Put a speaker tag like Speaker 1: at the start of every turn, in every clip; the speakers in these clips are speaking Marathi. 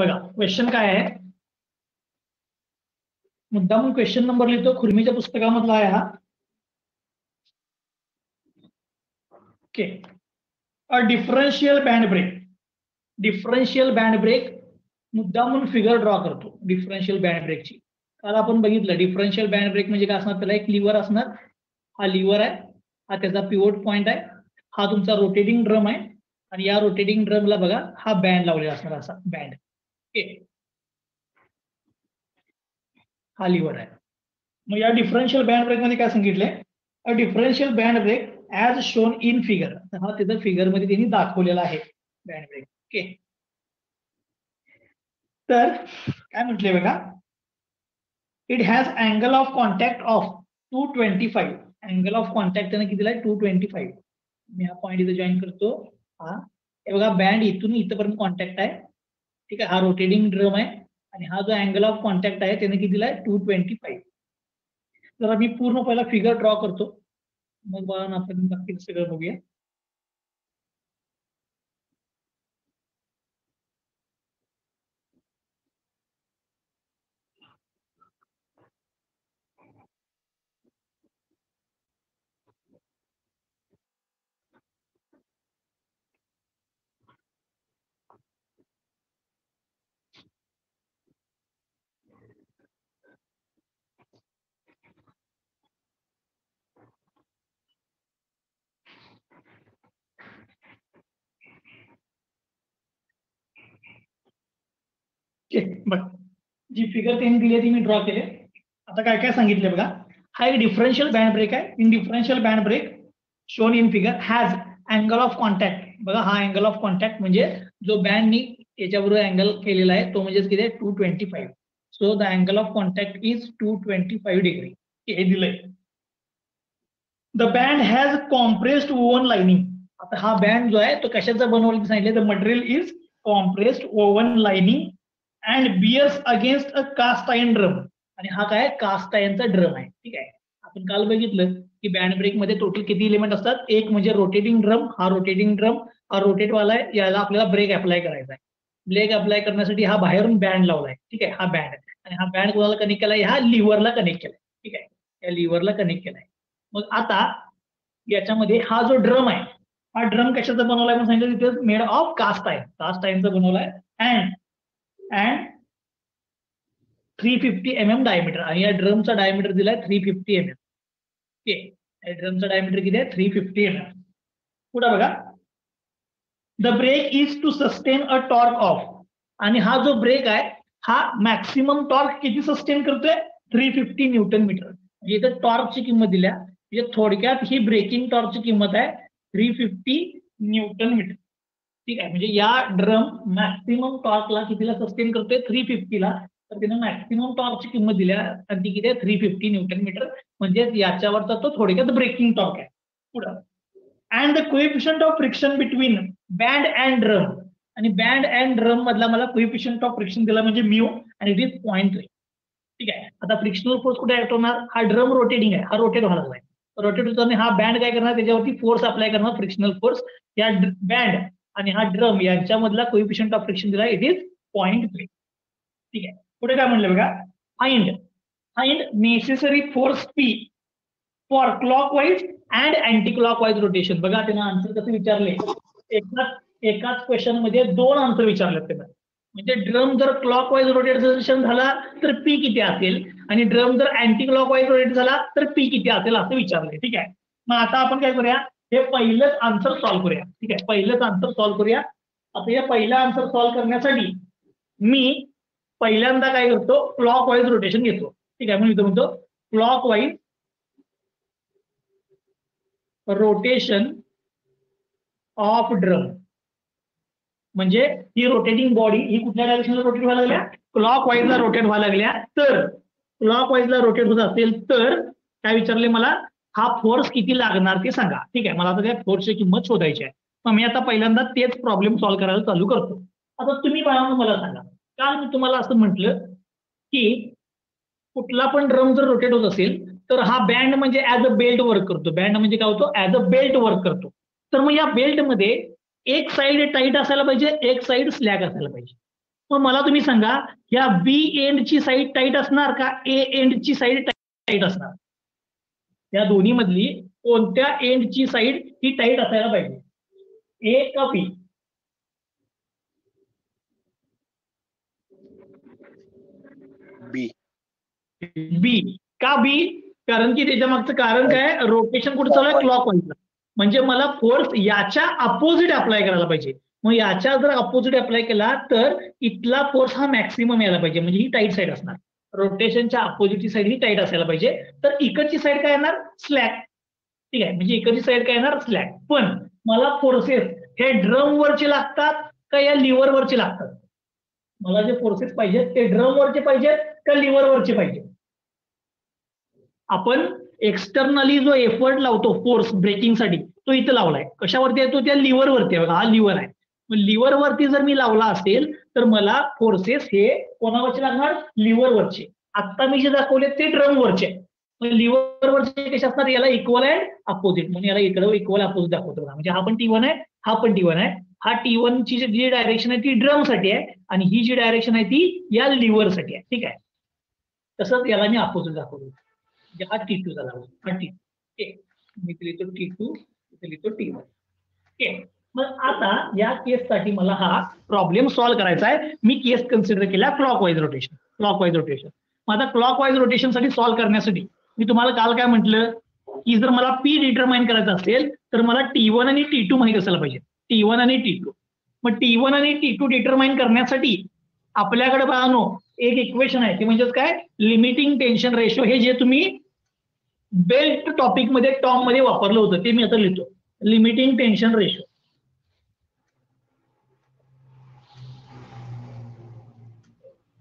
Speaker 1: बघा क्वेश्चन काय आहे? मुद्दाम क्वेश्चन नंबर लिहितो खुर्मीच्या पुस्तकामधला आहे हा. Okay a differential band brake differential band brake मुद्दामून फिगर ड्रॉ करतो डिफरन्शियल बँड ब्रेकची काल आपण बघितलं डिफरन्शियल बँड ब्रेक म्हणजे काय असणार? त्याला एक लिव्हर असणार. हा लिव्हर आहे हा त्याचा पिवोट पॉइंट आहे हा तुमचा रोटेटिंग ड्रम आहे. आणि या रोटेटिंग ड्रमला बघा हा बँड लावलेला असणार असा बँड हा लिव्हर आहे मग या डिफरन्शियल बँड ब्रेक मध्ये काय सांगितलंय? Differential band brake as shown in figure हा तिथं फिगर मध्ये दाखवलेला आहे band brake okay it has angle of contact of two twenty five angle of contact त्याने टू ट्वेंटी फाईव्ह मी हा पॉईंट इथे जॉईन करतो. हा. हे बघा बँड इथून ठीक आहे? हा रोटेटिंग ड्रम आहे आणि हा जो अँगल ऑफ कॉन्टॅक्ट आहे त्याने किती दिलाय टू ट्वेंटी फाईव्ह जरा मी पूर्ण पहिला फिगर ड्रॉ करतो. मग आपण बाकी सगळं बघूया. जी फिगर त्यांनी दिली आहे ती मी ड्रॉ केली. आता काय काय सांगितले बघा. हा एक डिफरन्शियल बँड ब्रेक आहे. In differential band brake shown in figure has angle of contact बघा हा अँगल ऑफ कॉन्टॅक्ट म्हणजे जो बँडनी याच्याबरोबर अँगल केलेला आहे तो म्हणजेच किती आहे? Two twenty five so the angle of contact is two twenty five degree हे दिलंय. The band has compressed woven lining आता हा बँड जो आहे तो कशाचा बनवला? सांगितलं the material is compressed woven lining and bears against a cast iron drum आणि हा काय? कास्ट आयनचा ड्रम आहे. ठीक आहे? आपण काल बघितलं की बँड ब्रेकमध्ये टोटल किती इलिमेंट असतात? एक म्हणजे रोटेटिंग ड्रम हा रोटेटिंग ड्रम हा रोटेट वाला आहे. याला आपल्याला ब्रेक अप्लाय करायचा आहे. ब्रेक अप्लाय करण्यासाठी हा बाहेरून बँड लावलाय. ठीक आहे? हा बँड आणि हा बँड कोणाला कनेक्ट केलाय? हा लिव्हरला कनेक्ट केलाय. ठीक आहे? या लिव्हरला कनेक्ट केलाय. मग आता याच्यामध्ये हा जो ड्रम आहे हा ड्रम कशाचा बनवलाय? म्हणून सांगितलं तिथे मेड ऑफ कास्ट आहे कास्ट आयनचा बनवलाय. And and three fifty M M diameter आणि या ड्रमचा डायमीटर दिलाय three fifty M M okay या ड्रमचा डायमीटर किती आहे थ्री फिफ्टी पुढे बघा the brake is to sustain a torque of आणि हा जो ब्रेक आहे हा मॅक्सिमम टॉर्क किती सस्टेन करतोय थ्री फिफ्टी न्यूटन मीटर इथं टॉर्कची किंमत दिल्या म्हणजे थोडक्यात ही ब्रेकिंग टॉर्कची किंमत आहे थ्री फिफ्टी न्यूटन मीटर ठीक आहे. म्हणजे या ड्रम मॅक्सिमम टॉर्कला कितीला सस्टेन करतोय? थ्री फिफ्टीला तर तिने मॅक्सिमम टॉर्कची किंमत दिल्या आणि ती किती आहे? थ्री फिफ्टी न्यूटन मीटर म्हणजे याच्यावरचा तो थोडक्यात ब्रेकिंग टॉर्क आहे. पुढं. And the coefficient of friction between band and drum आणि बँड अँड ड्रम मधला मला कोएफिशियंट ऑफ फ्रिक्शन दिला म्हणजे म्यू आणि इट इज पॉईंट थ्री ठीक आहे. आता फ्रिक्शनल फोर्स कुठे ऍक्ट होणार? हा ड्रम रोटेटिंग आहे. हा रोटेट व्हायला लागलाय. रोटेट होताना हा बँड काय करणार? त्याच्यावरती फोर्स अप्लाय करणार फ्रिक्शनल फोर्स या बँड आणि हा ड्रम यांच्यामधला कोइफिशियंट ऑफ फ्रिक्शन दिला इट इज पॉईंट थ्री ठीक आहे. पुढे काय म्हणलं बघा? Find find necessary force P for clockwise and anticlockwise rotation बघा त्यांना आन्सर कसं विचारले? एकाच एकाच क्वेश्चनमध्ये दोन आन्सर विचारले त्यांना. म्हणजे ड्रम जर क्लॉक वाईज रोटेशन झाला तर पी किती असेल? आणि ड्रम जर अँटी क्लॉक वाईज रोटेट झाला तर पी किती असेल? असं विचारलंय ठीक आहे. मग आता आपण काय करूया? हे पहिलंच आन्सर सॉल्व्ह करूया. ठीक आहे? पहिलंच आन्सर सॉल्व्ह करूया. आता या पहिला आन्सर सॉल्व्ह करण्यासाठी मी पहिल्यांदा काय करतो? क्लॉक वाईज रोटेशन घेतो. ठीक आहे? म्हणून इथं म्हणतो clock wise rotation of drum म्हणजे ही रोटेटिंग बॉडी ही कुठल्या डायरेक्शनला रोटेट व्हायला लागल्या? क्लॉक वाईजला रोटेट व्हायला लागल्या. तर क्लॉक वाईजला रोटेट होत असेल तर काय विचारले मला? हा फोर्स किती लागणार ते सांगा. ठीक आहे मला आता त्या फोर्सची किंमत शोधायची आहे. मग मी आता पहिल्यांदा तेच प्रॉब्लेम सॉल्व्ह करायला चालू करतो. आता तुम्ही बाळांनो मला सांगा. काल मी तुम्हाला असं म्हटलं की कुठला पण ड्रम जर रोटेट होत असेल तर हा बँड म्हणजे ऍज अ बेल्ट वर्क करतो. बँड म्हणजे काय होतो? ऍज अ बेल्ट वर्क करतो. तर मग या बेल्टमध्ये एक साइड टाईट असायला पाहिजे एक साइड स्लॅग असायला पाहिजे. मग मला तुम्ही सांगा या बी एंडची साईड टाईट असणार का ए एंडची साईड टाईट असणार? या दोन्ही मधली कोणत्या एंडची साईड ही टाईट असायला पाहिजे? ए का बी
Speaker 2: बी
Speaker 1: बी का बी कारण की त्याच्या मागचं कारण काय? रोटेशन कुठे चालू आहे? क्लॉक वाईजला म्हणजे मला फोर्स याच्या अपोजिट अप्लाय करायला पाहिजे. मग याच्या जर अपोजिट अप्लाय केला तर इथला फोर्स हा मॅक्सिमम यायला पाहिजे. म्हणजे ही टाईट साईड असणार. रोटेशनच्या अपोजिटची साईड ही टाईट असायला पाहिजे. तर इकडची साईड काय येणार? स्लॅक ठीक आहे? म्हणजे इकडची साईड काय येणार? स्लॅक पण मला फोर्सेस हे ड्रम वरचे लागतात का या लिव्हर वरचे लागतात? मला जे फोर्सेस पाहिजेत ते ड्रम वरचे पाहिजेत का लिव्हर वरचे पाहिजे आपण एक्सटर्नली जो एफर्ट लावतो फोर्स ब्रेकिंगसाठी तो इथं लावलाय. कशावरती आहे? तो त्या लिव्हर वरती आहे. बघा हा लिव्हर आहे. मग लिव्हर वरती जर मी लावला असेल तर मला फोर्सेस हे कोणावरचे लागणार? लिव्हर वरचे आता मी जे दाखवले ते ड्रम वरचे लिव्हर वरचे कसे असणार? याला इक्वल अँड अपोजिट म्हणून याला इकडे इक्वल अपोजिट दाखवतो बघा. म्हणजे हा पण टी वन आहे हा पण टी वन आहे. हा टी वन ची जी डायरेक्शन आहे ती ड्रमसाठी आहे आणि ही जी डायरेक्शन आहे ती या लिव्हरसाठी आहे. ठीक आहे? तसंच याला मी अपोजिट दाखवतो. म्हणजे हा टी टू झाला हा टी मी लिहितो टी टू इथे लिहितो टी वन ओके मग आता या केससाठी मला हा प्रॉब्लेम सॉल्व्ह करायचा आहे. मी केस कन्सिडर केला clock wise rotation clock wise rotation मग आता क्लॉक वाईज रोटेशनसाठी सॉल्व्ह करण्यासाठी मी तुम्हाला काल काय म्हटलं? की जर मला पी डिटरमाइन करायचं असेल तर मला टी वन आणि टी टू माहीत असायला पाहिजे. टी वन आणि टी टू मग टी वन आणि टी टू डिटरमाइन करण्यासाठी आपल्याकडे बघानो एक इक्वेशन आहे. ते म्हणजेच काय? लिमिटिंग टेन्शन रेशो हे जे तुम्ही बेल्ट टॉपिकमध्ये टॉममध्ये वापरलं होतं ते मी आता लिहितो. Limiting tension ratio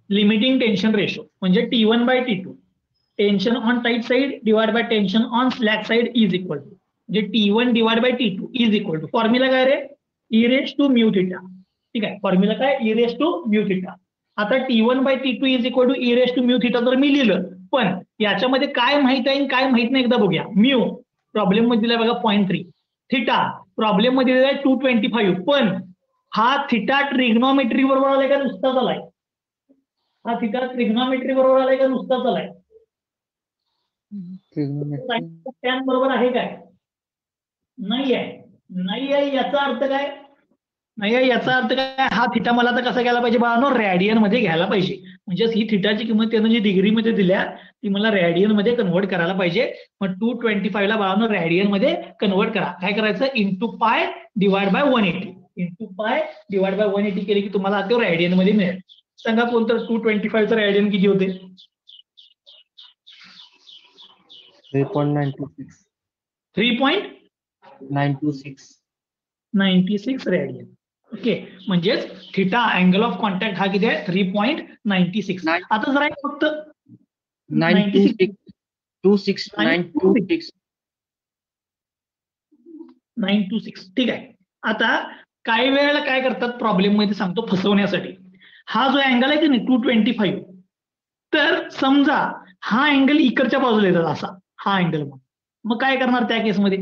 Speaker 1: limiting tension ratio म्हणजे T one by T two tension on tight side divide by tension on slack side is equal to म्हणजे T one divide by T two is equal to formula काय रे? E raise to mu theta ठीक आहे. फॉर्म्युला काय? E raise to mu theta आता T one by T two is equal to e raise to mu theta जर मी लिहिलं पण याच्यामध्ये काय माहीत आहे काय माहीत नाही एकदा बघूया. म्यू प्रॉब्लेममध्ये दिलाय बघा पॉईंट थ्री थिटा प्रॉब्लेममध्ये दिलाय टू ट्वेंटी फाईव्ह पण हा थिटा ट्रिग्नॉमेट्री बरोबर आलाय का? नुसताच आलाय हा थिटा ट्रिग्नॉमेट्री बरोबर आलाय का नुसताच आलाय? टॅन बरोबर आहे काय? नाही आहे नाही आहे याचा अर्थ काय? नाही आहे याचा अर्थ काय? हा थिटा मला आता कसा घ्यायला पाहिजे? बाळानो रॅडियनमध्ये घ्यायला पाहिजे. म्हणजे ही थिटाची किंमत त्यानं जी डिग्री मध्ये दिल्या ती मला रॅडियनमध्ये कन्वर्ट करायला पाहिजे. मग टू ट्वेंटी फाईव्ह ला बाळानो रॅडियनमध्ये कन्वर्ट करा. काय करायचं? Into pi divide by one eighty into pi divide by one eighty केली की तुम्हाला तो रॅडियनमध्ये मिळेल. सांगा कोणतं टू ट्वेंटी फाईव्हचं रॅडियन किती होते?
Speaker 3: Three point nine two six.
Speaker 1: Three point
Speaker 3: nine two six.
Speaker 1: Ninety six radian okay म्हणजेच थिटा अँगल ऑफ कॉन्टॅक्ट हा किती आहे? Three point ninety six. आता जरा फक्त
Speaker 3: nine two
Speaker 1: 96.
Speaker 3: Six. Two six nine two
Speaker 1: 926.
Speaker 3: Six.
Speaker 1: Nine two six. ठीक आहे. आता काही वेळेला काय करतात? प्रॉब्लेममध्ये सांगतो फसवण्यासाठी. हा जो अँगल आहे की नाही टू ट्वेंटी फाईव्ह तर समजा हा अँगल इकडच्या बाजूला येतात असा हा अँगल मग मग काय करणार त्या केसमध्ये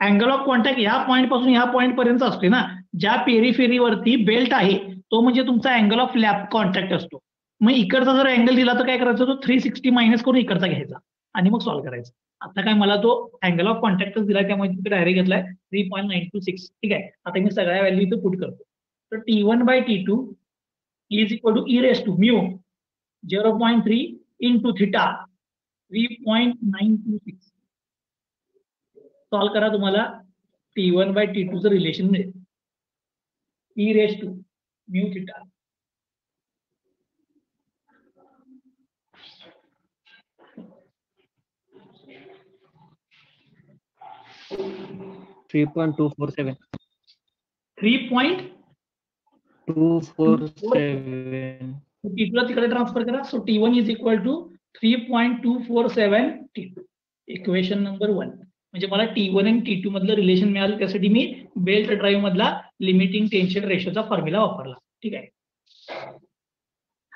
Speaker 1: अँगल ऑफ कॉन्टॅक्ट ह्या पॉईंटपासून ह्या पॉईंट पर्यंत असते ना. ज्या पेरीफेरीवरती बेल्ट आहे तो म्हणजे तुमचा अँगल ऑफ लॅप कॉन्टॅक्ट असतो. मग इकडचा जर अँगल दिला तर काय करायचं? तो थ्री सिक्स्टी मायनस करून इकडचा घ्यायचा आणि मग सॉल्व्ह करायचं. आता काय मला तो अँगल ऑफ कॉन्टॅक्टच दिला त्यामुळे तिथे डायरेक्ट घेतलाय. Three point nine two six ठीक आहे. आता मी सगळ्या व्हॅल्यू इथे पुट करतो. तर T one by T two is equal to e raise to mu zero point three into theta three point nine two six solve करा तुम्हाला टी वन बाय टी टूचं रिलेशन मिळेल e raise to mu theta
Speaker 3: three point two four seven
Speaker 1: three point
Speaker 3: two four seven
Speaker 1: तिकडे ट्रान्सफर करा. So T one is equal to three point two four seven T two equation number one म्हणजे मला टी वन आणि टी टू मधलं रिलेशन मिळालं त्यासाठी मी बेल्ट ड्राईव्ह मधला लिमिटिंग टेन्शन रेशोचा फॉर्म्युला वापरला. ठीक आहे?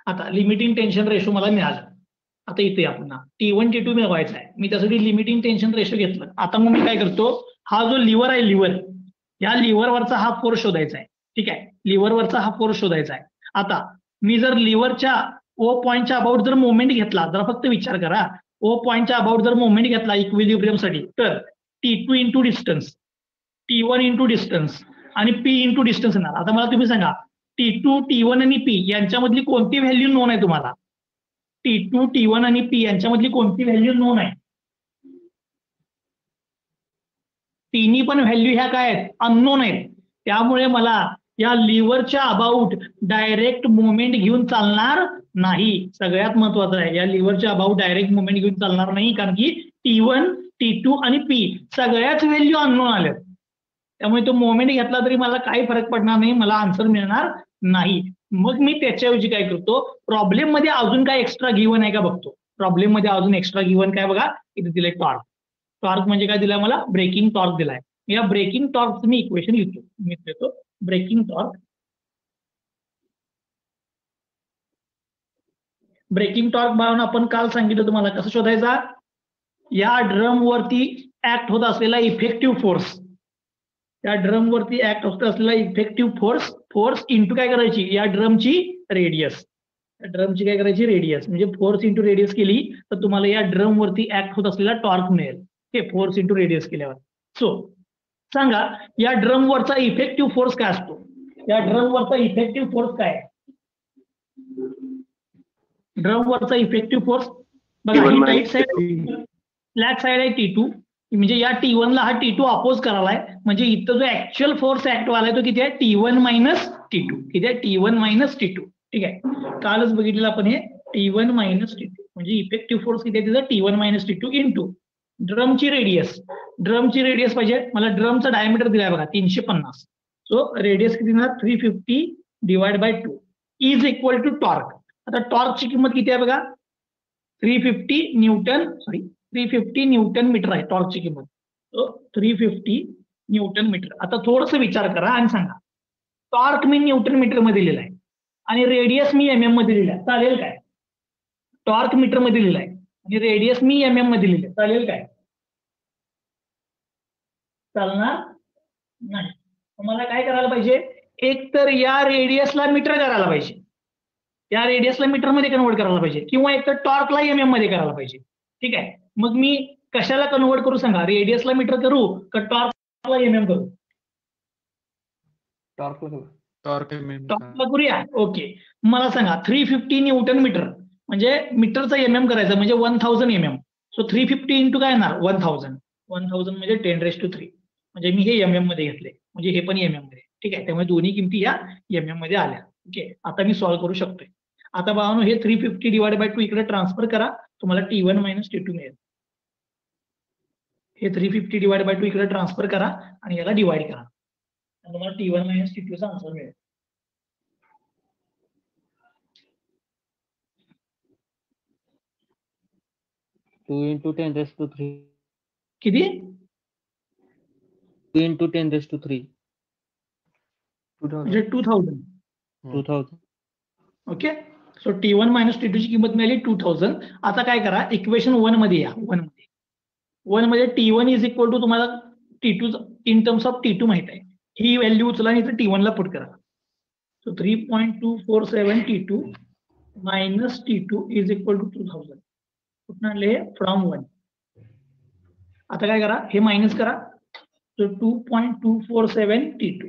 Speaker 1: आता लिमिटिंग टेन्शन रेशो मला मिळालं. आता इथे आपण टी वन टी टू मिळवायचा आहे. मी त्यासाठी लिमिटिंग टेन्शन रेशो घेतलं. आता मग मी काय करतो? हा जो लिव्हर आहे लिव्हर या लिव्हरवरचा हा फोर्स शोधायचा आहे. ठीक आहे? लिव्हरवरचा हा फोर्स शोधायचा आहे. आता मी जर लिव्हरच्या ओ पॉईंटच्या अबाउट जर मुवमेंट घेतला जरा फक्त विचार करा. ओ पॉईंटच्या अबाउट जर मुवमेंट घेतला इक्विलिब्रियमसाठी तर T two into distance T one into distance आणि पी इंटू डिस्टन्स येणार. आता मला तुम्ही सांगा टी टू टी वन आणि पी यांच्यामधली कोणती व्हॅल्यू नोन आहे तुम्हाला? टी टू टी वन आणि पी यांच्यामधली कोणती व्हॅल्यू नोन आहे? तिन्ही पण व्हॅल्यू ह्या काय आहेत? अननोन आहेत. त्यामुळे मला या लिव्हरच्या अबाउट डायरेक्ट मुवमेंट घेऊन चालणार नाही. सगळ्यात महत्वाचं आहे या लिव्हरच्या अबाउट डायरेक्ट मुवमेंट घेऊन चालणार नाही कारण की टी वन टी टू आणि पी सगळ्याच व्हॅल्यू अननोन आल्यात. त्यामुळे तो मोमेंट घेतला तरी मला काही फरक पडणार नाही मला आन्सर मिळणार नाही. मग मी त्याच्याऐवजी काय करतो प्रॉब्लेममध्ये अजून काय एक्स्ट्रा गिवन आहे का बघतो. प्रॉब्लेममध्ये अजून एक्स्ट्रा गिवन काय बघा इथे दिलंय टॉर्क टॉर्क म्हणजे काय दिलाय मला? ब्रेकिंग टॉर्क दिलाय. या ब्रेकिंग टॉर्कचं मी इक्वेशन लिहितो. मी देतो ब्रेकिंग टॉर्क ब्रेकिंग टॉर्क म्हणून आपण काल सांगितलं तुम्हाला. कसं शोधायचा? या ड्रम वरती ऍक्ट होत असलेला इफेक्टिव्ह फोर्स या ड्रम वरती ऍक्ट होत असलेला इफेक्टिव्ह फोर्स फोर्स इंटू काय करायची? या ड्रमची रेडियस ड्रमची काय करायची? रेडियस म्हणजे फोर्स इंटू रेडियस केली तर तुम्हाला या ड्रम वरती ऍक्ट होत असलेला टॉर्क मिळेल. हे फोर्स इंटू रेडियस केल्यावर. सो सांगा या ड्रम वरचा इफेक्टिव्ह फोर्स काय असतो? या ड्रम वरचा इफेक्टिव्ह फोर्स काय? आहे ड्रम वरचा इफेक्टिव्ह फोर्स बघा
Speaker 2: T1 minus
Speaker 1: right side flat side आहे. टी टू म्हणजे या टी ला हा टी टू अपोज करायलाय. म्हणजे इथं जो ऍक्च्युअल फोर्स ऍक्ट वालाय तो किती आहे? T one minus T two किती आहे? T one minus T two ठीक आहे? कालच बघितलेलं आपण हे. T one minus T two म्हणजे इफेक्टिव्ह फोर्स किती आहे तिथं? T one minus T two into ड्रमची radius ड्रमची रेडियस पाहिजे म्हणजे मला ड्रमचा डायमीटर दिलाय बघा तीनशे पन्नास. सो रेडियस किती ना three fifty divide by two is equal to torque आता टॉर्कची किंमत किती आहे बघा? Three fifty newton sorry three fifty newton metre आहे टॉर्कची किंमत. So three fifty newton metre आता थोडस विचार करा आणि सांगा. टॉर्क मी न्यूटन मीटरमध्ये लिहिलाय आणि रेडियस मी एम एममध्ये लिहिला चालेल काय? टॉर्क मीटरमध्ये लिहिलाय आणि रेडियस मी एम एममध्ये लिहिलंय. चालेल काय? चालणार नाही. तुम्हाला काय करायला पाहिजे? एक तर या रेडियसला मीटर करायला पाहिजे. या रेडियसला मीटरमध्ये कन्वर्ट करायला पाहिजे. किंवा एक तर टॉर्कला एम एममध्ये करायला पाहिजे. ठीक आहे? मग मी कशाला कन्वर्ट करू सांगा? रेडियसला मीटर करू का टॉर्कला एम एम करू?
Speaker 4: टॉर्क
Speaker 1: टॉर्कला करूया? ओके. मला सांगा थ्री फिफ्टी न्यूटन मीटर म्हणजे मीटरचा एम एम करायचं म्हणजे one thousand M M so three fifty into काय येणार? वन थाउजंड वन थाउजंड म्हणजे टेन रेस टू थ्री म्हणजे मी हे एम एममध्ये घेतले. म्हणजे हे पण एम एममध्ये. ठीक आहे? त्यामुळे दोन्ही किमती या एम एममध्ये आल्या. ओके? आता मी सॉल्व्ह करू शकतोय. आता बाबांनो हे three fifty divide by two इकडे ट्रान्सफर करा. तुम्हाला T one minus T two मिळेल. हे three fifty divide by two इकडे ट्रान्सफर करा आणि याला डिवाइड करा. तुम्हाला टी वन मायनस टी चा आन्सर मिळेल.
Speaker 3: Two into ten raise to three.
Speaker 1: किती?
Speaker 3: Two into ten raise to three.
Speaker 1: म्हणजे two thousand
Speaker 3: two thousand
Speaker 1: okay so T one minus T two ची किंमत मिळाली टू थाउजंड आता काय करा इक्वेशन वनमध्ये या वनमध्ये. वनमध्ये T one is equal to तुम्हाला T two in terms of T two माहीत आहे. ही व्हॅल्यू उचला आणि टी वन ला पुट करा. So three point two four seven T two minus T two is equal to two thousand कुठून फ्रॉम वन आता काय करा? हे मायनस करा. So two point two four seven T two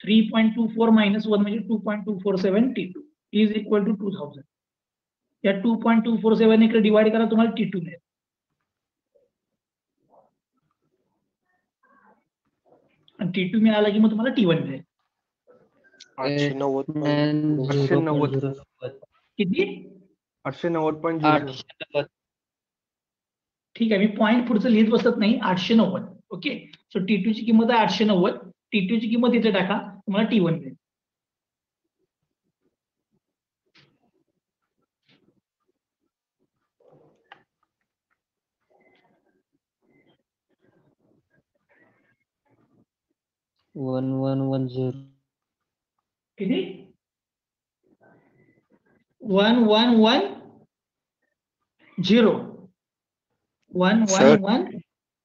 Speaker 1: three point two four minus one म्हणजे two point two four seven T two is equal to two thousand या two point two four seven इकडे डिवाइड करा तुम्हाला टी टू मिळेल. आणि टी टू मिळाला की मग तुम्हाला टी वन मिळेल. किती?
Speaker 4: नव्वद पॉईंट
Speaker 3: आठशे नव्वद.
Speaker 1: ठीक आहे मी पॉईंट पुढचं लिहित बसत नाही आठशे नव्वद ओके? सो टी टू ची किंमत आहे आठशे नव्वद टी टू ची किंमत इथे टाका तुम्हाला टी वन मिळेल.
Speaker 3: वन वन वन झिरो
Speaker 1: किती? One one one zero one one. One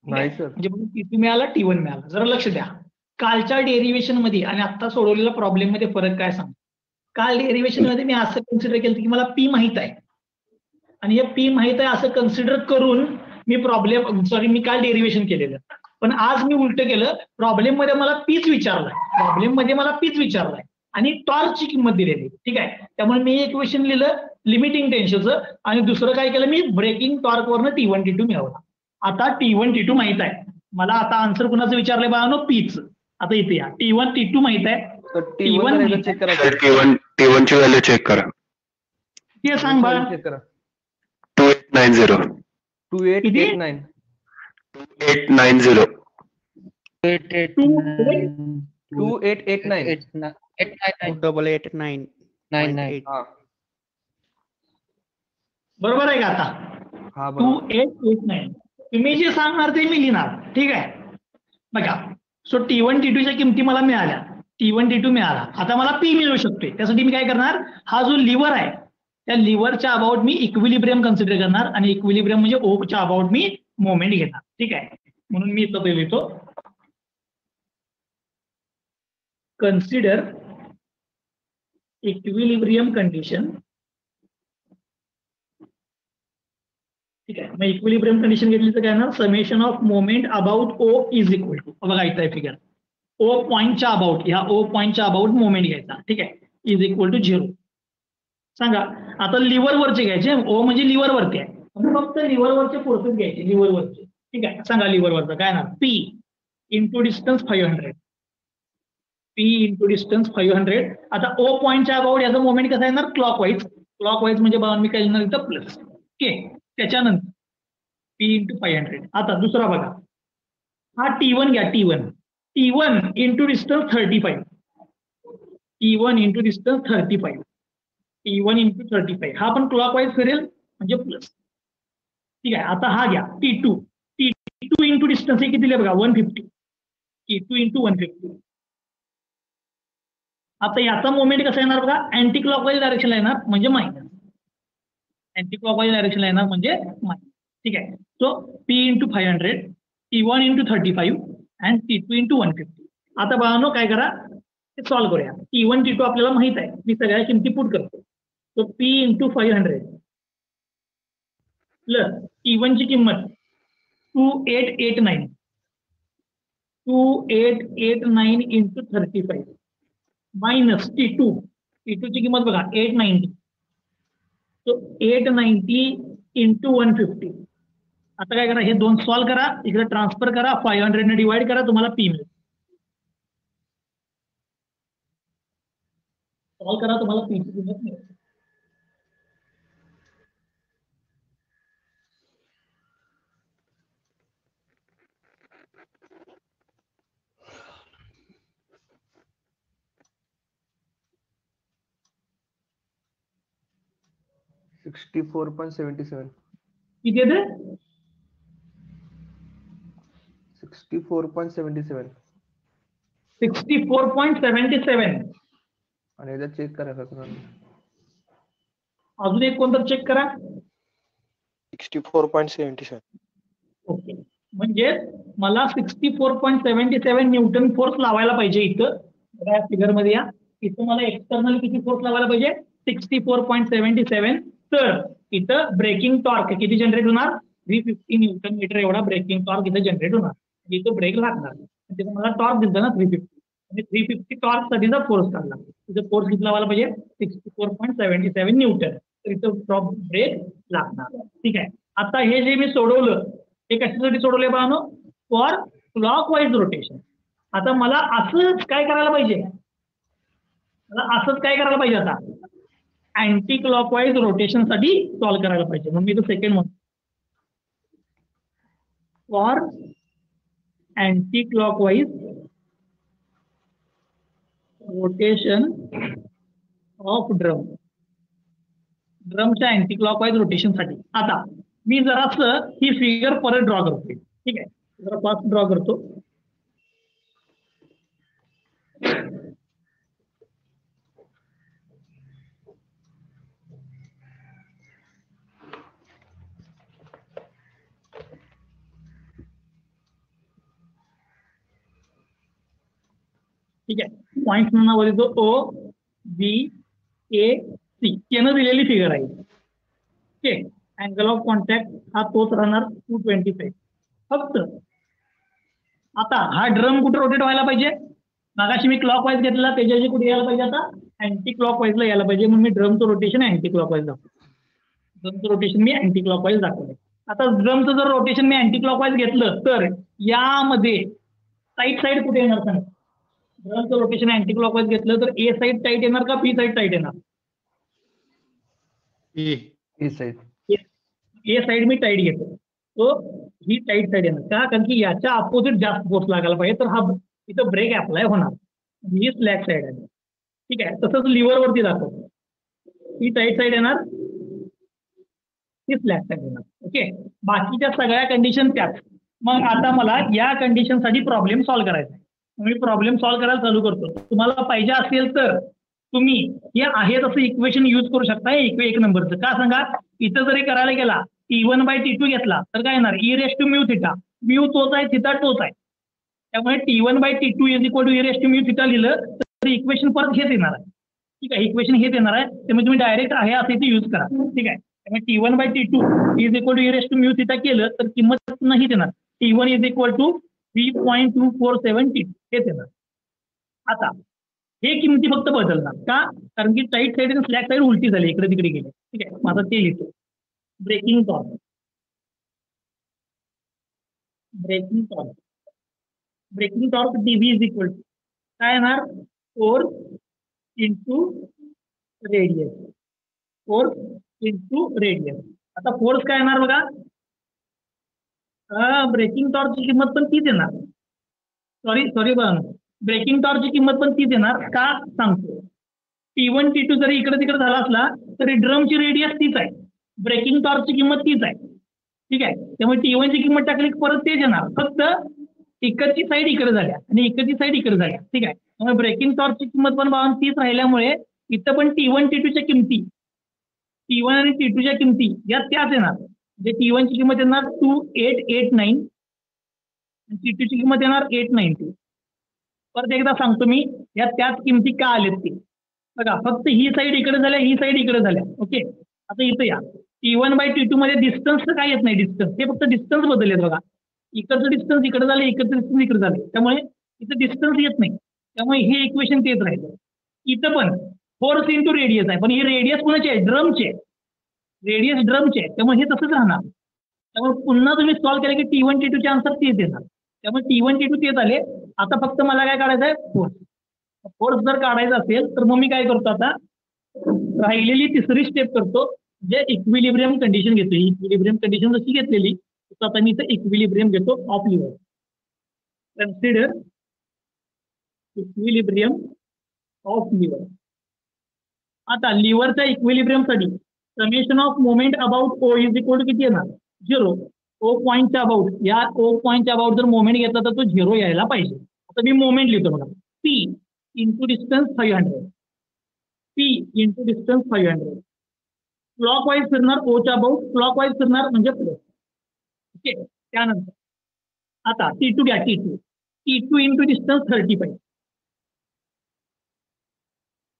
Speaker 4: नाही सर
Speaker 1: म्हणजे टी टू मिळाला? टी वन मिळाला. जरा लक्ष द्या. कालच्या डेरिव्हेशनमध्ये आणि आता सोडवलेल्या प्रॉब्लेममध्ये फरक काय सांग काल डेरिव्हेशनमध्ये मी असं कन्सिडर केलं की मला पी माहीत आहे. आणि हे पी माहीत आहे असं कन्सिडर करून मी प्रॉब्लेम सॉरी मी काल डेरिव्हेशन केलेलं. पण आज मी उलट केलं प्रॉब्लेममध्ये मला पीच विचारलाय. प्रॉब्लेममध्ये मला पीच विचारलाय. आणि टॉर्चची किंमत दिलेली. ठीक आहे? त्यामुळे मी एक क्वेश्चन लिहिलं. लिमिटिंग टेन्शनचं आणि दुसरं काय केलं मी? ब्रेकिंग टॉर्क वरनं टी वन टी टू मिळवला. आता टी वन टी टू माहीत आहे. मला आता आन्सर कुणाचं विचारलंय बाळानो? पीच आता इथे या. टी वन टी टू माहीत आहे.
Speaker 4: तर टी
Speaker 1: T1
Speaker 4: वन चेक. करा.
Speaker 2: Sir T one T one ची व्हॅल्यू चेक करा.
Speaker 1: ते सांग बाळा.
Speaker 4: चेक करा.
Speaker 2: Two eight nine zero
Speaker 4: two eight
Speaker 1: किती?
Speaker 4: Eight nine
Speaker 2: eight nine zero
Speaker 4: two eight eight nine
Speaker 3: eight ना- eight nine. Nine.
Speaker 5: Double eight nine
Speaker 3: nine. Nine.
Speaker 1: बरोबर आहे का आता? टू एट एट नाईन तुम्ही जे सांगणार ते मी लिहिणार. ठीक आहे? बघा सो टी वन टी च्या किमती मला मिळाल्या. टी वन टी टू मिळाला. आता मला पी मिळू शकते त्यासाठी मी काय करणार? हा जो लिव्हर आहे त्या लिव्हरच्या अबाउट मी इक्विलिब्रियम कन्सिडर करणार आणि इक्विलिब्रियम म्हणजे ओकच्या अबाउट मी मोमेंट घेणार. ठीक आहे? म्हणून मी इथं लिहितो. कन्सिडर इक्विलिब्रियम कंडिशन ठीक आहे मग इक्विलिब्रियम कंडिशन घेतली तर काय summation of moment about O is equal to इथं आहे फिगर ओ पॉईंटच्या अबाउट ह्या ओ पॉईंटच्या अबाउट मोमेंट घ्यायचा, ठीक आहे इज़ इक्वल टू झिरो सांगा, आता लिव्हर वरचे घ्यायचे ओ म्हणजे लिव्हर वरती आहे. फक्त लिव्हर वरचे फोर्सेस घ्यायचे लिव्हर वरचे. ठीक आहे, सांगा लिव्हर वरचं, काय ना P into distance five hundred P into distance five hundred आता ओ पॉईंटच्या अबाउट याचा मोमेंट कसा येणार? क्लॉक वाईज क्लॉक वाईज म्हणजे मी काय लिहिणार इथं प्लस ओके त्याच्यानंतर पी इंटू फाईव्ह हंड्रेड आता दुसरा बघा. हा टी वन घ्या T one T one into distance thirty five T one into distance thirty five T one into thirty five हा पण क्लॉक वाईज फिरेल म्हणजे प्लस ठीक आहे आता हा घ्या. T two T two into distance हे किती दिले बघा? One fifty T two into one fifty आता याचा मोमेंट कसा येणार बघा? अँटी क्लॉकवाईज डायरेक्शनला येणार म्हणजे मायनस अँटी क्लॉकवाईज डायरेक्शनला येणार म्हणजे मायनस ठीक आहे? So P into five hundred T one into thirty five and T two into one fifty आता बाळांनो काय करा? ते सॉल्व्ह करूया. टी वन टी टू आपल्याला माहीत आहे. मी सगळ्या किमती पुट करतो. So P into five hundred plus T वनची किंमत two eight eight nine two eight eight nine into thirty five minus T two T ची किंमत बघा eight ninety so eight ninety into one fifty आता काय करा हे दोन सॉल्व करा इकडे ट्रान्सफर करा फाईव्ह हंड्रेडने डिवाइड करा तुम्हाला पी मिळेल. सॉल्व करा तुम्हाला पी ची किंमत मिळेल.
Speaker 4: Sixty four point seventy seven
Speaker 1: किती येते
Speaker 4: sixty four point seventy seven
Speaker 1: sixty four point seventy seven
Speaker 4: आणि एकदा चेक करा का तुम्हाला
Speaker 1: अजून एक कोणतं चेक करा?
Speaker 2: Sixty four point seventy seven
Speaker 1: okay म्हणजे मला sixty four point seventy seven newton force लावायला पाहिजे इथं. या फिगरमध्ये या. इथं मला एक्सटर्नल किती फोर्स लावायला पाहिजे? Sixty four point seventy seven तर इथं ब्रेकिंग टॉर्क किती जनरेट होणार? थ्री फिफ्टी न्यूटन मीटर एवढा ब्रेकिंग टॉर्क इथं जनरेट होणार. म्हणजे इथं ब्रेक लागणार. म्हणजे तिथं मला टॉर्क दिसतं ना थ्री फिफ्टी म्हणजे थ्री फिफ्टी टॉर्क साठीचा फोर्स काढला. तिथं फोर्स किती लावायला पाहिजे? Sixty four point seventy seven newton तर इथं टॉप ब्रेक लागणार. ठीक आहे. आता हे जे मी सोडवलं हे कशासाठी सोडवले बानो फॉर क्लॉक वाईज रोटेशन आता मला असंच काय करायला पाहिजे? मला असंच काय करायला पाहिजे आता? अँटी क्लॉकवाईज रोटेशनसाठी सॉल्व्ह करायला पाहिजे. म्हणून मी तो सेकंड म्हणतो. For anti clockwise rotation of drum ड्रमच्या अँटी क्लॉकवाईज रोटेशनसाठी. आता मी जरास ही फिगर परत ड्रॉ करतोय. ठीक आहे? जरा फास्ट ड्रॉ करतो. ठीक आहे. पॉईंट नावावर येतो ओ बी ए सी यानं दिलेली फिगर आहे. ओके अँगल ऑफ कॉन्टॅक्ट हा तोच राहणार टू ट्वेंटी फाईव्ह फक्त आता हा ड्रम कुठे रोटेट व्हायला पाहिजे? मागाशी मी क्लॉक वाईज घेतला त्याच्याशी कुठे यायला पाहिजे आता? अँटी क्लॉक वाईजला यायला पाहिजे. म्हणून मी ड्रमचं रोटेशन अँटी क्लॉक वाईज दाखवतो ड्रमचं रोटेशन मी अँटी क्लॉक वाईज दाखवले आता ड्रमचं जर रोटेशन मी अँटी क्लॉक वाईज घेतलं तर यामध्ये साईड साईड कुठे येणार सांग? ड्रमचं रोटेशन अँटी क्लॉक वाईज घेतलं तर ए साईड टाईट येणार का बी साईड टाईट येणार?
Speaker 4: साईड
Speaker 1: ए साईड मी टाईट घेतो. तो ही टाईट साईड येणार. का? कारण की याच्या अपोजिट जास्त फोर्स लागायला पाहिजे. तर हा इथं ब्रेक अप्लाय होणार. ही स्लॅक साईड आहे. ठीक आहे? तसंच लिव्हर वरती दाखवतो ही टाईट साईड येणार. ही स्लॅक साईड येणार. ओके बाकीच्या सगळ्या कंडिशन त्याच मग आता मला या कंडिशनसाठी प्रॉब्लेम सॉल्व्ह करायचा आहे मी प्रॉब्लेम सॉल्व्ह करायला चालू करतो. तुम्हाला पाहिजे असेल तर तुम्ही हे आहे तसं इक्वेशन यूज करू शकता. इक्वे एक नंबरचं का सांगा? इथं जरी करायला गेला T one by T two घेतला तर काय येणार? E raise to mu theta mu तोच आहे थिटा तोच आहे. त्यामुळे T one by T two is equal to e raise to mu theta लिहिलं तर इक्वेशन परत हेच येणार आहे. ठीक आहे? इक्वेशन हेच येणार आहे. त्यामुळे तुम्ही डायरेक्ट आहे असे ते यूज करा. ठीक आहे? त्यामुळे T one by T two is equal to e raise to mu theta केलं तर किंमत नाहीच येणार T one is equal to three point two four seven T आता, हे किमती फक्त बदलणार का? कारण की टाईट साईड आणि स्लॅक साईड उलटी झाली, इकडे तिकडे गेले. ठीक आहे माझं ते लिहितो. Braking torque braking torque braking torque DB is equal to काय येणार? Force into radius force into radius आता फोर्स काय येणार बघा? ब्रेकिंग टॉर्कची किंमत पण तीच येणार. सॉरी सॉरी बघा ब्रेकिंग टॉर्कची किंमत पण तीच येणार. का? सांगतो. टी वन टी टू जरी इकडे तिकडे झाला असला तरी ड्रमची रेडियस तीच आहे. ब्रेकिंग टॉर्कची किंमत तीच आहे. ठीक आहे? त्यामुळे टी ची किंमत टाकली परत तेच येणार. फक्त इकडची साईड इकडे झाल्या आणि इकडची साईड इकडे झाल्या. ठीक आहे? त्यामुळे ब्रेकिंग टॉर्कची किंमत पण बावन तीच राहिल्यामुळे इथं पण टी वन टी टूच्या किमती टी वन आणि टी टूच्या किमती या त्याच येणार. म्हणजे टी ची किंमत येणार two eight eight nine T टूची किंमत येणार एट नाईन्टी परत एकदा सांगतो मी या त्याच किमती का आलेत ते. बघा फक्त ही साईड इकडे झाल्या ही साईड इकडे झाल्या. ओके आता इथं या. T one by T two मध्ये डिस्टन्स काय येत नाही डिस्टन्स हे फक्त डिस्टन्स बदललेत बघा. इकडचं डिस्टन्स इकडे झालं इकडचं डिस्टन्स इकडे झाले. त्यामुळे इथं डिस्टन्स येत नाही. त्यामुळे हे इक्वेशन तेच राहिलं. इथं पण फोर्स इंटू रेडियस आहे. पण हे रेडियस कोणाचे आहे? ड्रमचे रेडियस ड्रमचे आहे. त्यामुळे हे तसंच राहणार. त्यामुळे पुन्हा तुम्ही सॉल्व्ह केलं की टी वन टी टूचे आन्सर तेच येणार. त्यामुळे टी वन टी टू तेच आले. आता फक्त मला काय काढायचं आहे? फोर्स फोर्स जर काढायचा असेल तर मग मी काय करतो आता? राहिलेली तिसरी स्टेप करतो जे इक्विलिब्रियम कंडिशन घेतो. इक्विलिब्रियम कंडिशन जशी घेतलेली तर आता मी इथं इक्विलिब्रियम घेतो of lever consider equilibrium of lever आता लिव्हरच्या इक्विलिब्रियमसाठी summation of moment about O is equal to किती येणार? झिरो ओ पॉईंटच्या अबाउट या ओ पॉईंटच्या अबाउट जर मोमेंट घेतला तर तो झिरो यायला पाहिजे. आता मी मोमेंट लिहितो बघा. P into distance five hundred P into distance five hundred clockwise फिरणार ओच्या अबाउट क्लॉक वाईज फिरणार म्हणजे प्लस ओके त्यानंतर. आता टी टू घ्या T two T two into distance thirty five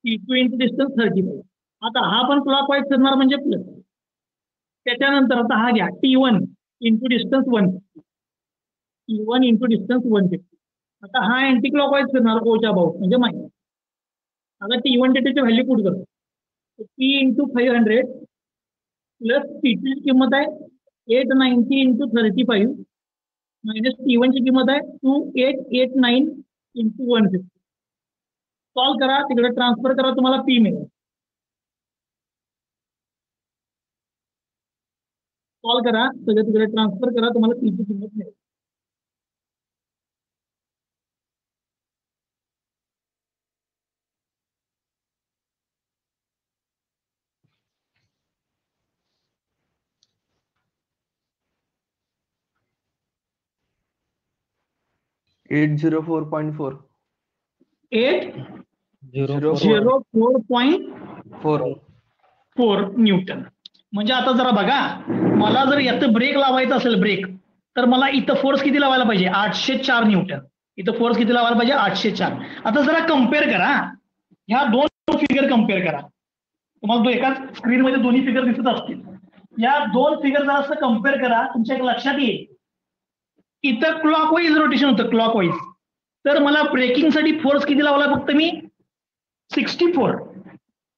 Speaker 1: T two into distance thirty five आता हा पण क्लॉक वाईज फिरणार म्हणजे प्लस त्याच्यानंतर आता हा घ्या. T one into distance one fifty T one into distance one fifty आता हा अँटी क्लॉक वाईज फिरणार ओच्या अबाउट म्हणजे मायनस आता T one T value put करतो P into five hundred plus T टूची किंमत आहे eight ninety into thirty five minus T वनची किंमत आहे two eight eight nine into one fifty solve करा तिकडे ट्रान्सफर करा तुम्हाला पी मिळेल. सॉल्व करा सगळं तिकडे ट्रान्सफर करा तुम्हाला पीची किंमत मिळेल.
Speaker 4: Eight zero four point four
Speaker 1: eight
Speaker 3: zero
Speaker 1: four point
Speaker 4: four
Speaker 1: four newton म्हणजे आता जरा बघा मला जर यात ब्रेक लावायचा असेल ब्रेक तर मला इथं फोर्स किती लावायला पाहिजे? आठशे चार न्यूटन इथं फोर्स किती लावायला पाहिजे? आठशे चार. आता जरा कंपेअर करा. ह्या दोन फिगर कंपेअर करा. तुम्हाला तो एकाच स्क्रीनमध्ये दोन्ही फिगर दिसत असतील. या दोन फिगर जरा असं कंपेअर करा. तुमच्या एक लक्षात येईल. इथं क्लॉक वाईज रोटेशन होतं क्लॉक वाईज तर मला ब्रेकिंगसाठी फोर्स किती लावला फक्त मी? सिक्स्टी फोर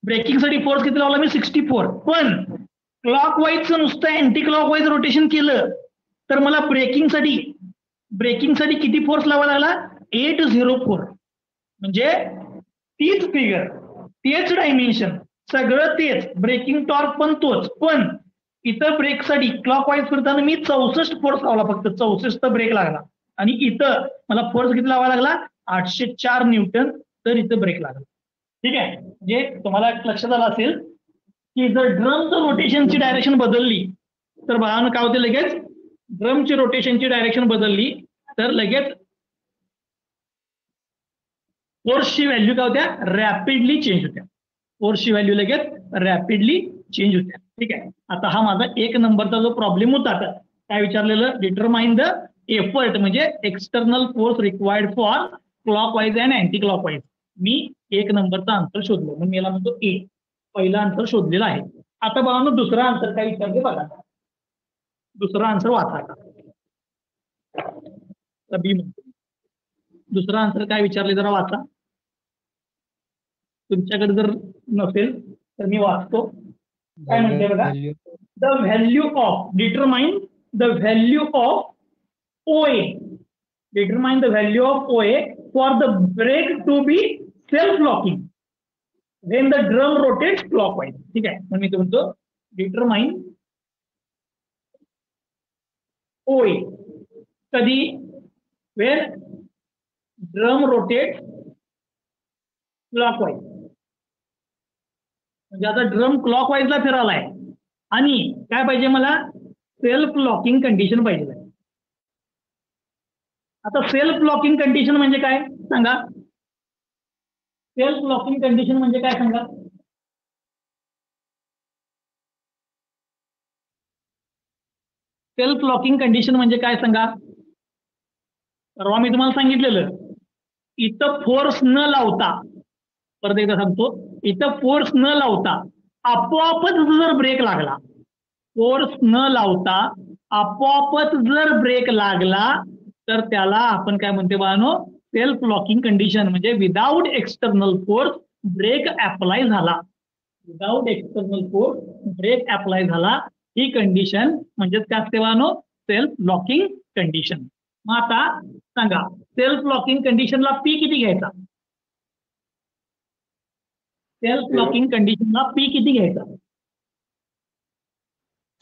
Speaker 1: ब्रेकिंगसाठी फोर्स किती लावला मी? सिक्स्टी फोर पण क्लॉकवाईज नुसतं अँटी क्लॉकवाईज रोटेशन केलं तर मला ब्रेकिंगसाठी ब्रेकिंगसाठी किती फोर्स लावा लागला? एट झिरो फोर म्हणजे तीच फिगर तेच डायमेन्शन सगळं तेच. ब्रेकिंग टॉर्क पण तोच. पण इथं ब्रेकसाठी क्लॉकवाईज फिरताना मी चौसष्ट फोर्स लावला फक्त. चौसष्ट ब्रेक लागला. आणि इथं मला फोर्स किती लावा लागला? आठशे चार न्यूटन तर इथं ब्रेक लागला. ठीक आहे? जे तुम्हाला लक्षात आलं असेल की जर ड्रमचं रोटेशनची डायरेक्शन बदलली तर बघा काय होते लगेच? ड्रमची रोटेशनची डायरेक्शन बदलली तर लगेच फोर्सची व्हॅल्यू काय होत्या? रॅपिडली चेंज होत्या. फोर्सची व्हॅल्यू लगेच रॅपिडली चेंज होत्या. ठीक आहे? आता हा माझा एक नंबरचा जो प्रॉब्लेम होता काय विचारलेलं? डिटरमाइन द एफर्ट म्हणजे external force required for clock wise and anti clock wise मी एक नंबरचा आन्सर शोधलो. म्हणून मला म्हणतो ए पहिला आन्सर शोधलेला आहे. आता बघा ना दुसरा आन्सर काय विचारते बघा. दुसरा आन्सर वाचा बी दुसरा आन्सर काय विचारले जरा वाचा. तुमच्याकडे जर नसेल तर मी वाचतो. काय म्हणते बघा. The value of determine the value of OA determine the value of OA for the brake to be when the drum rotate clock wise ठीक आहे? मग मी तुमचं म्हणतो? डिटरमाइन ओई कधी? When drum rotate clock wise म्हणजे आता ड्रम क्लॉकवाईजला आहे आणि काय पाहिजे मला? सेल्फ लॉकिंग कंडिशन पाहिजे. आता सेल्फ लॉकिंग कंडिशन म्हणजे काय? सांगा. सेल्फ लॉकिंग कंडिशन म्हणजे काय सांगा? सेल्फ लॉकिंग कंडिशन म्हणजे काय सांगा? परवा मी तुम्हाला सांगितलेलं. इथं फोर्स न लावता परत एकदा सांगतो. इथं फोर्स न लावता आपोआपच जर ब्रेक लागला फोर्स न लावता आपोआपच जर ब्रेक लागला तर त्याला आपण काय म्हणते बाळानो? सेल्फ लॉकिंग कंडिशन म्हणजे without external force brake apply झाला. Without external force brake apply झाला. ही कंडिशन म्हणजेच काय असते बाळानो? सेल्फ लॉकिंग कंडिशन मग आता सांगा सेल्फ लॉकिंग कंडिशनला पी किती घ्यायचा? सेल्फ लॉकिंग कंडिशनला पी किती घ्यायचा?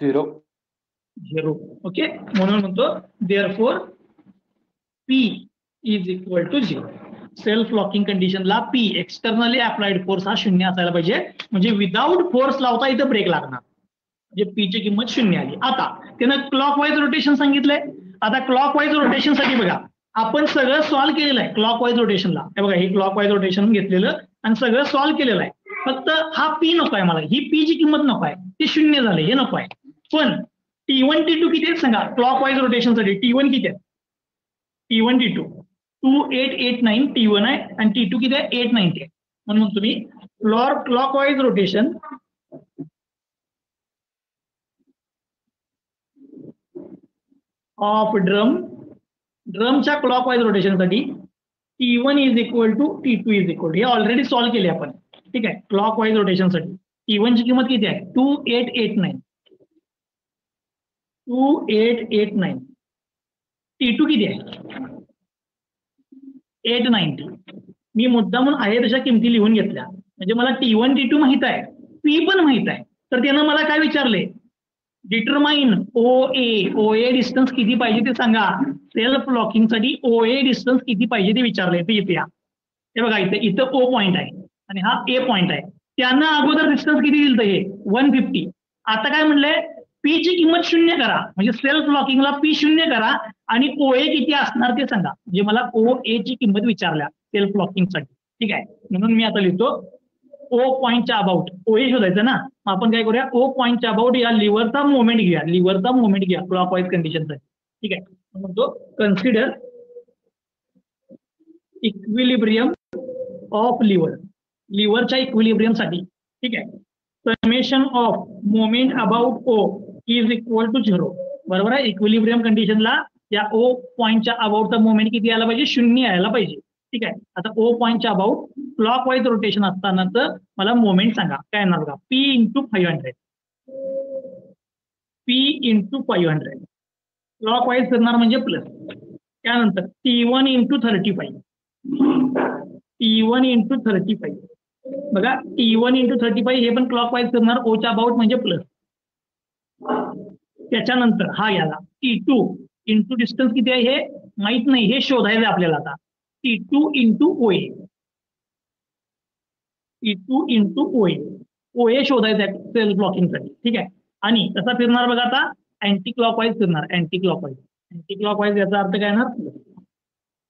Speaker 4: झिरो
Speaker 1: झिरो ओके म्हणून म्हणतो therefore P is equal to zero self locking कंडिशनला पी एक्सटर्नली अप्लाइड फोर्स हा शून्य असायला पाहिजे. म्हणजे विदाऊट फोर्स लावता इथं ब्रेक लागणार. म्हणजे पी ची किंमत शून्य आली. आता त्यानं क्लॉक वाईज रोटेशन सांगितलंय. आता क्लॉक वाईज रोटेशनसाठी बघा. आपण सगळं सॉल्व्ह केलेलं आहे क्लॉक वाईज रोटेशनला हे बघा हे क्लॉक वाईज रोटेशन घेतलेलं आणि सगळं सॉल्व्ह केलेलं आहे. फक्त हा पी नको आहे मला. ही पी ची किंमत नको आहे. ते शून्य झाले. हे नको आहे. पण टी वन टी टू किती आहेत सांगा? क्लॉक वाईज रोटेशनसाठी टी वन किती आहे T one T two two eight eight nine T one आणि टी टू आहे एट नाईन्टी आहे म्हणून तुम्ही for clock wise rotation of drum ड्रमच्या clock wise रोटेशनसाठी T one is equal to T two is equal हे ऑलरेडी सॉल्व्ह केले आपण। ठीक आहे क्लॉक वाईज रोटेशनसाठी टी ची किंमत आहे? Two eight eight nine two eight eight nine T two आहे? एट नाईन्टी मी मुद्दा म्हणून आहे तशा किमती लिहून घेतल्या. म्हणजे मला टी वन टी टू माहीत आहे. पी पण माहीत आहे. तर त्यानं मला काय विचारले? Determine O A O A distance किती पाहिजे ते सांगा. सेल्फ लॉकिंगसाठी ओ ए डिस्टन्स किती पाहिजे ते विचारले. ते इथे या. हे बघा इथे इथं ओ पॉइंट आहे. आणि हा ए पॉइंट आहे. त्यांना अगोदर डिस्टन्स किती दिलं हे? वन फिफ्टी आता काय म्हणलंय? पी ची किंमत शून्य करा. म्हणजे सेल्फ लॉकिंगला पी शून्य करा आणि ओ ए किती असणार ते सांगा. म्हणजे मला ओ ए ची किंमत विचारल्या सेल्फ लॉकिंगसाठी ठीक आहे? म्हणून मी आता लिहितो ओ पॉईंटच्या अबाउट ओ ए शोधायचं ना? आपण काय करूया? ओ पॉईंटच्या अबाउट या लिव्हरचा मोमेंट घ्या. लिव्हरचा मोमेंट घ्या. क्लॉक वाईज कंडिशनसाठी ठीक आहे? म्हणतो कन्सिडर इक्विलिब्रियम ऑफ लिव्हर लिव्हरच्या इक्विलिब्रियमसाठी. ठीक आहे? Summation of moment about O is equal to zero बरोबर आहे? इक्विलिब्रियम कंडिशनला या ओ पॉईंटच्या अबाउटचा मोमेंट किती यायला पाहिजे? शून्य यायला पाहिजे. ठीक आहे? आता ओ पॉईंटच्या अबाउट क्लॉक वाईज रोटेशन असतानाच मला मोमेंट सांगा. काय येणार बघा? P into five hundred P into five hundred clock wise करणार म्हणजे प्लस त्यानंतर T one into thirty five T one into thirty five बघा T one into thirty five हे पण क्लॉक वाईज करणार ओच्या अबाउट म्हणजे प्लस त्याच्यानंतर हा याला टी टू इंटू डिस्टन्स किती आहे हे माहीत नाही हे शोधायचं आहे आपल्याला आता. T two into O A T two into O A O A शोधायचं आहे सेल ब्लॉकिंगसाठी ठीक आहे? आणि कसा फिरणार बघा आता? अँटी क्लॉकवाईज फिरणार अँटी क्लॉकवाईज अँटी क्लॉकवाईज याचा अर्थ काय येणार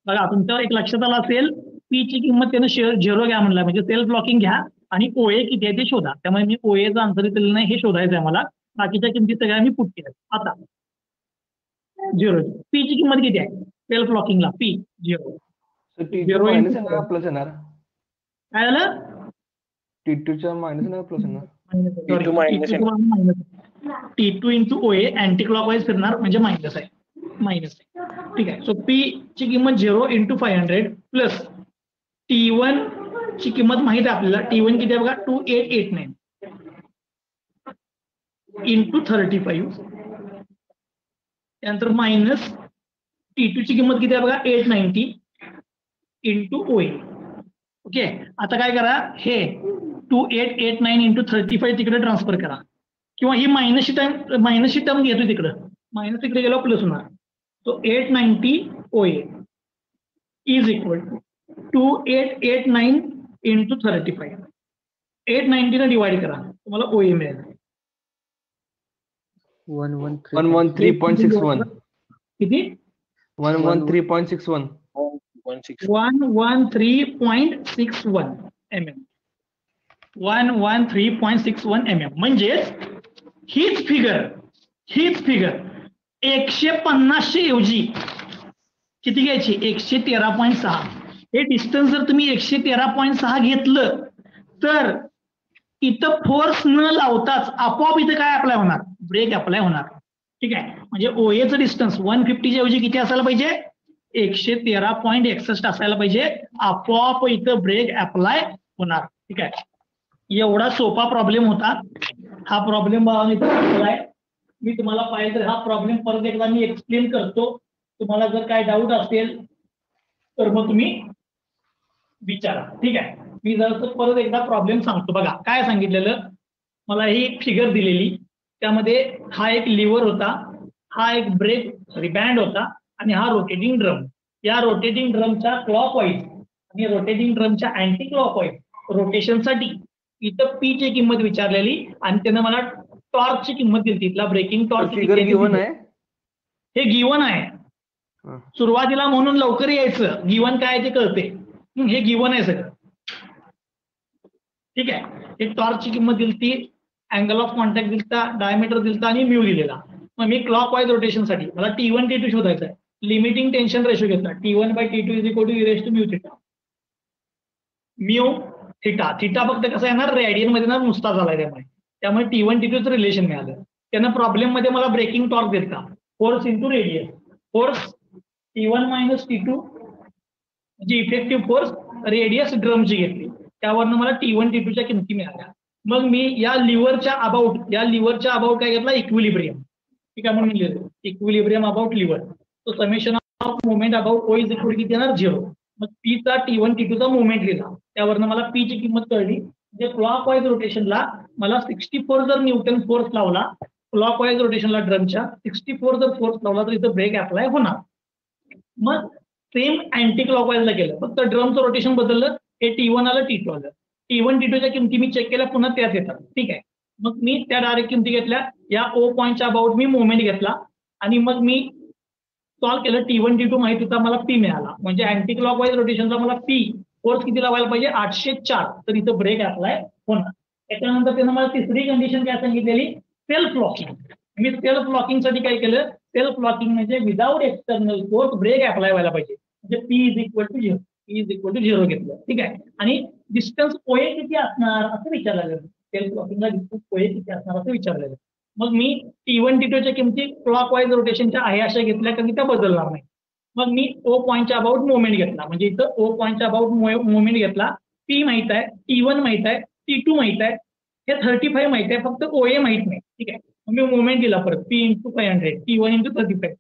Speaker 1: बघा तुमच्या एक लक्षात आलं असेल पी ची किंमत त्यानं शेअर झिरो घ्या म्हणलं म्हणजे सेल्फ ब्लॉकिंग घ्या आणि ओए किती आहे ते शोधा. त्यामुळे मी ओ आन्सर दिलेलं नाही हे शोधायचं आहे मला बाकीच्या किमती सगळ्या मी पुट केल्या. आता झिरो पी ची किंमत किती आहे? Self ब्लॉकिंगला P zero
Speaker 4: T two minus येणार प्लस येणार.
Speaker 1: काय झालं?
Speaker 4: टी टूच्या मायनस येणार. प्लस येणार
Speaker 2: T2 minus
Speaker 1: T two into O A anti clockwise फिरणार म्हणजे मायनस आहे. मायनस आहे. ठीक आहे. सो पी ची किंमत zero into five hundred plus T one ची किंमत माहीत आहे आपल्याला. टी वन किती आहे बघा? Two eight eight nine into thirty five त्यानंतर मायनस टी टू ची किंमत किती आहे बघा? Eight ninety into O A okay आता काय करा? हे two eight eight nine into thirty five तिकडे ट्रान्सफर करा. किंवा ही मायनसची टाइम मायनसची टर्म घेतो तिकडं. मायनस तिकडे गेलो प्लस होणार. तो eight ninety O A is equal to two eight eight nine into thirty five eight नाईन्टीनं divide करा. तुम्हाला ओ ए मिळेल.
Speaker 3: One one
Speaker 4: one one three point six one
Speaker 1: किती
Speaker 4: one one three point six one
Speaker 2: one six
Speaker 1: one one three point six one M M one one three point six one M M म्हणजेच हीच फिगर हीच फिगर एकशे पन्नासशे ऐवजी किती घ्यायची? एकशे तेरा पॉईंट सहा. हे डिस्टन्स जर तुम्ही एकशे तेरा पॉईंट सहा घेतलं तर इथं फोर्स न लावताच आपोआप इथं काय अप्लाय होणार? ब्रेक अप्लाय होणार. ठीक आहे? म्हणजे ओएचं डिस्टन्स वन फिफ्टीच्या ऐवजी किती असायला पाहिजे? एकशे तेरा पॉईंट एकसष्ट असायला पाहिजे. आपोआप इथं ब्रेक अप्लाय होणार. ठीक आहे? एवढा सोपा प्रॉब्लेम होता. हा प्रॉब्लेम आहे मी तुम्हाला पाहिजे तर हा प्रॉब्लेम परत एकदा मी एक्सप्लेन करतो. तुम्हाला जर काय डाऊट असेल तर मग तुम्ही विचारा. ठीक आहे? मी जर परत एकदा प्रॉब्लेम सांगतो. बघा काय सांगितलेलं? मला ही फिगर दिलेली. त्यामध्ये हा एक लिव्हर होता हा एक ब्रेक सॉरी बँड होता आणि हा रोटेटिंग ड्रम या रोटेटिंग ड्रमच्या क्लॉक वाईज आणि रोटेटिंग ड्रमच्या अँटी क्लॉक वाईज रोटेशनसाठी इथं पी ची किंमत विचारलेली आणि त्यानं मला टॉर्कची किंमत दिली. तिथला ब्रेकिंग टॉर्क
Speaker 4: गिवन आहे?
Speaker 1: हे गिवन आहे. सुरुवातीला म्हणून लवकर यायचं. गिवन काय आहे ते कळते हं, गिवन आहे सगळं. ठीक आहे. हे टॉर्चची किंमत दिलती अँगल ऑफ कॉन्टॅक्ट दिलता डायमीटर दिलता आणि म्यू दिलेला मग मी क्लॉक वाईज रोटेशनसाठी मला टी वन टी टू शोधायचं आहे. लिमिटिंग टेन्शन रेशो घेतला. T one by T two is equal to e raised to mu theta mu theta theta फक्त कसं येणार? रेडियनमध्ये ना नुसता झाला त्यामुळे. त्यामुळे टी वन टी टूचं रिलेशन मिळालं. त्यांना प्रॉब्लेममध्ये मला ब्रेकिंग टॉर्क देता. Force into radius force T one minus T two म्हणजे इफेक्टिव्ह फोर्स रेडियस ड्रमची घेतली. त्यावरनं मला टी वन टी टूच्या किमती मिळाल्या. मग मी या लिव्हरच्या अबाउट या लिव्हरच्या अबाउट काय घेतला? इक्विलिब्रियम ठीक आहे म्हणून लिहिलं. इक्विलिब्रियम अबाउट लिव्हर तो summation of movement about O is equal किती येणार? झिरो मग पीचा टी वन टी टूचा मुवमेंट लिहिला. त्यावरनं मला पी ची किंमत कळली. म्हणजे क्लॉक वाईज रोटेशनला मला सिक्स्टी फोर जर न्यूटन फोर्स लावला क्लॉक वाईज रोटेशनला ड्रमच्या सिक्स्टी फोर जर फोर्स लावला तर इथं ब्रेक अप्लाय होणार. मग सेम अँटी क्लॉक वाईजला केलं. फक्त ड्रमचं रोटेशन बदललं. हे टी वन आलं टी टू आलं. टी वन टी टूच्या किमती मी चेक केल्या पुन्हा त्याच येतात. ठीक आहे. मग मी त्या डायरेक्ट किमती घेतल्या. या ओ पॉईंटच्या अबाउट मी मुवमेंट घेतला. आणि मग मी सॉल्व्ह केलं टी वन टी टू माहिती होता मला पी मिळाला. म्हणजे अँटी क्लॉकवाईज रोटेशनचा मला पी फोर्स किती लावायला पाहिजे? आठशे चार. तर इथं ब्रेक असलाय. होणार त्याच्यानंतर त्यानं मला तिसरी कंडिशन काय सांगितलेली? सेल्फ लॉकिंग मी सेल्फ लॉकिंगसाठी काय केलं? सेल्फ लॉकिंग म्हणजे without external force brake apply व्हायला पाहिजे. म्हणजे P is equal to zero P is equal to zero घेतलं. ठीक आहे. आणि डिस्टन्स ओए किती असणार असं विचारलं गेलं. सेल क्लॉकिंगला डिस्टन्स ओए किती असणार असं विचारलेलं मग मी टी वन टी च्या किमती क्लॉक वाईज रोटेशनच्या आहे अशा घेतल्या कारण त्या बदलणार नाही. मग मी ओ पॉईंटच्या अबाउट मुवमेंट घेतला. म्हणजे इथं ओ पॉईंटच्या अबाउट मुवमेंट घेतला. टी माहीत आहे टी वन माहीत आहे टी टू माहीत आहे. हे थर्टी फाईव्ह माहीत आहे फक्त ओ ए माहीत नाही. ठीक आहे. मग मी मुवमेंट दिला परत. P into five hundred T one into thirty five